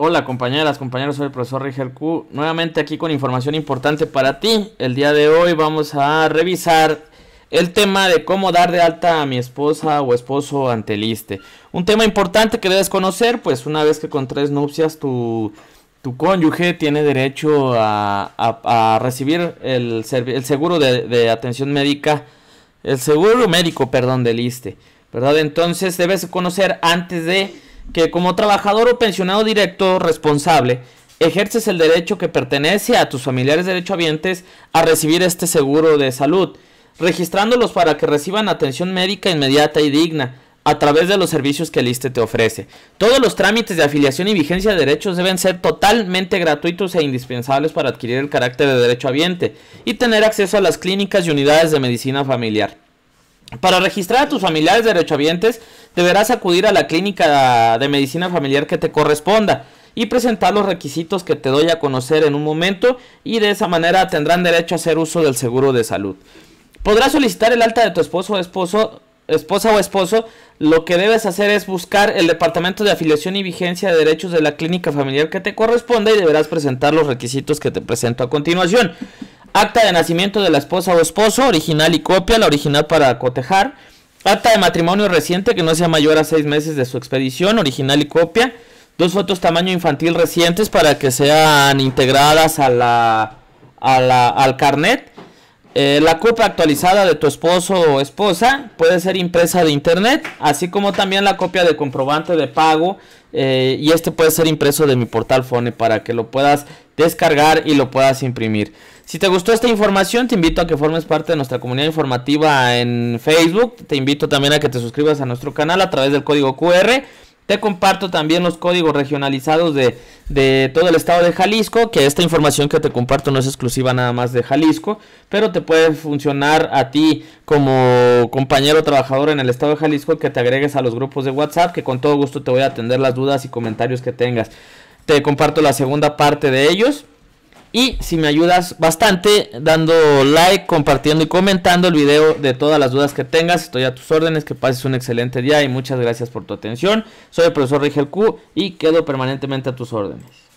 Hola compañeras, compañeros, soy el profesor Rigel Q. Nuevamente aquí con información importante para ti. El día de hoy vamos a revisar el tema de cómo dar de alta a mi esposa o esposo ante el ISTE. Un tema importante que debes conocer, pues una vez que con tres nupcias tu, tu cónyuge tiene derecho a, recibir el, el seguro de, de, atención médica, el seguro médico, perdón, del ISTE. ¿Verdad? Entonces debes conocer antes de que como trabajador o pensionado directo responsable ejerces el derecho que pertenece a tus familiares derechohabientes a recibir este seguro de salud, registrándolos para que reciban atención médica inmediata y digna a través de los servicios que el ISTE te ofrece. Todos los trámites de afiliación y vigencia de derechos deben ser totalmente gratuitos e indispensables para adquirir el carácter de derechohabiente y tener acceso a las clínicas y unidades de medicina familiar. Para registrar a tus familiares derechohabientes, deberás acudir a la clínica de medicina familiar que te corresponda y presentar los requisitos que te doy a conocer en un momento y de esa manera tendrán derecho a hacer uso del seguro de salud. Podrás solicitar el alta de tu esposo o esposo, esposa o esposo. Lo que debes hacer es buscar el departamento de afiliación y vigencia de derechos de la clínica familiar que te corresponda y deberás presentar los requisitos que te presento a continuación acta de nacimiento de la esposa o esposo, original y copia, la original para cotejar, acta de matrimonio reciente que no sea mayor a seis meses de su expedición, original y copia, dos fotos tamaño infantil recientes para que sean integradas a al carnet, eh, la copia actualizada de tu esposo o esposa puede ser impresa de internet, así como también la copia de comprobante de pago eh, y este puede ser impreso de mi portal Fone para que lo puedas descargar y lo puedas imprimir. Si te gustó esta información, te invito a que formes parte de nuestra comunidad informativa en Facebook. Te invito también a que te suscribas a nuestro canal a través del código QR. Te comparto también los códigos regionalizados de, de, todo el estado de Jalisco, que esta información que te comparto no es exclusiva nada más de Jalisco, pero te puede funcionar a ti como compañero trabajador en el estado de Jalisco que te agregues a los grupos de WhatsApp, que con todo gusto te voy a atender las dudas y comentarios que tengas. Te comparto la segunda parte de ellos. Y si me ayudas bastante dando like, compartiendo y comentando el video de todas las dudas que tengas, estoy a tus órdenes, que pases un excelente día y muchas gracias por tu atención. Soy el profesor Rigel Q y quedo permanentemente a tus órdenes.